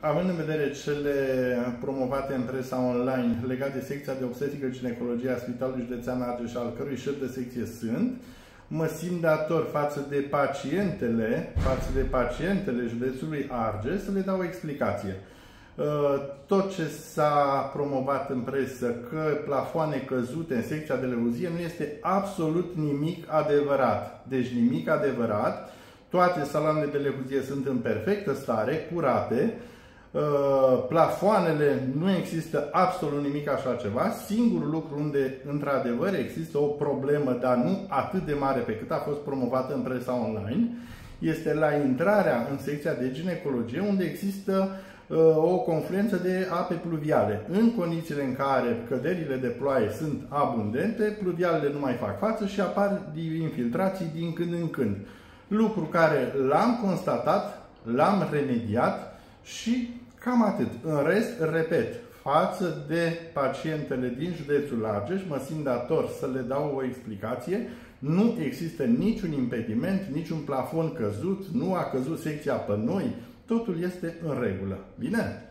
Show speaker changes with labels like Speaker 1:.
Speaker 1: Având în vedere cele promovate în presa online legate de secția de obstetrică ginecologie a Spitalului Județean Argeș, al cărui șef de secție sunt, mă simt dator față de pacientele, față de pacientele județului Argeș să le dau o explicație. Uh, tot ce s-a promovat în presă că plafoane căzute în secția de leuzie nu este absolut nimic adevărat. Deci nimic adevărat. Toate saloanele de leuzie sunt în perfectă stare, curate, Uh, plafoanele, nu există absolut nimic așa ceva. Singurul lucru unde, într-adevăr, există o problemă, dar nu atât de mare pe cât a fost promovată în presa online, este la intrarea în secția de ginecologie, unde există uh, o confluență de ape pluviale. În condițiile în care căderile de ploaie sunt abundente, pluvialele nu mai fac față și apar infiltrații din când în când. Lucru care l-am constatat, l-am remediat și cam atât. În rest, repet, față de pacientele din județul Argeș, mă simt dator să le dau o explicație. Nu există niciun impediment, niciun plafon căzut, nu a căzut secția pe noi, totul este în regulă. Bine?